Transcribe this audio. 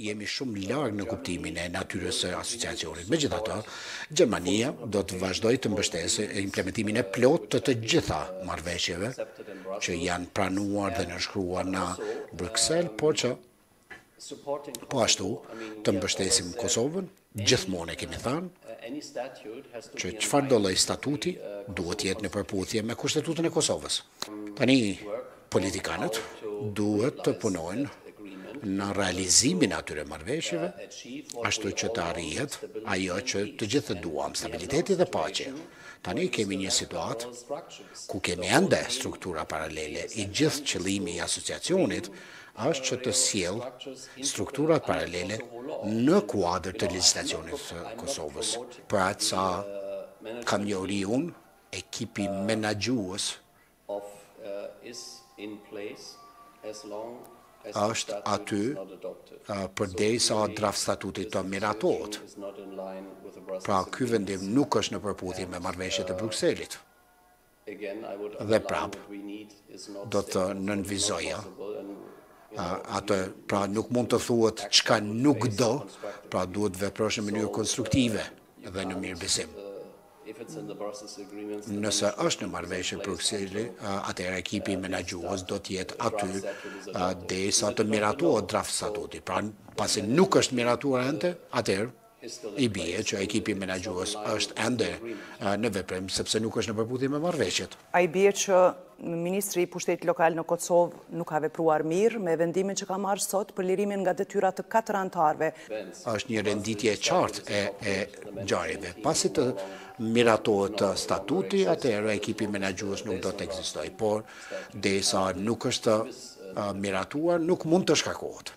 Jemi shumë larg në kuptimin e natyrës së Asociacionit. Megjithatë, Gjermania do të vazhdojë të mbështesë implementimin e plotë të të gjitha marrëveshjeve që janë pranuar dhe nënshkruar në Bruksel, por që po ashtu të mbështesim Kosovën, Gjithmonë e kemi thanë që çfarëdo lloj statuti duhet të jetë në përputhje me Kushtetutën e Kosovës. Tani politikanët duhet të punojnë në realizimin e atyre marrëveshjeve, ashtu që të arrihet ajo që të gjithë e duam, stabiliteti dhe paqe. Tani kemi një situatë ku kemi ende struktura paralele, i gjithë qëllimi i Asociacionit është që të sjellë strukturat paralele në kuadër të legjislacionit të Kosovës, për aq sa kam njohuri unë, ekipi menaxhues është aty përderisa draft-statuti të miratohet. Pra, ky vendim nuk është në përputhje me marrëveshjet e Brukselit. Dhe prapë, do të nënvizoja atë, pra nuk mund të thuhet çka nuk do, pra duhet të veprosh në mënyrë konstruktive dhe në mirëbesim. Nëse është në marrëveshje të Brukselit, atëherë ekipi menaxhues do të jetë aty derisa të miratohet draft-statuti. Pra, pasi nuk është miratuar ende, atëherë i bie që ekipi menaxhues është ende në veprim, sepse nuk është në përputhje me marrëveshjet. A i bie që Ministri i Pushtetit Lokal në Kosovë nuk ka vepruar mirë me vendimin që ka marrë sot për lirimin nga detyra të katër anëtarëve. Është një renditje e qartë e e ngjarjeve. Pasi të miratohet statuti, atëherë ekipi menaxhues nuk do të ekzistojë, por derisa nuk është miratuar, nuk mund të shkarkohet.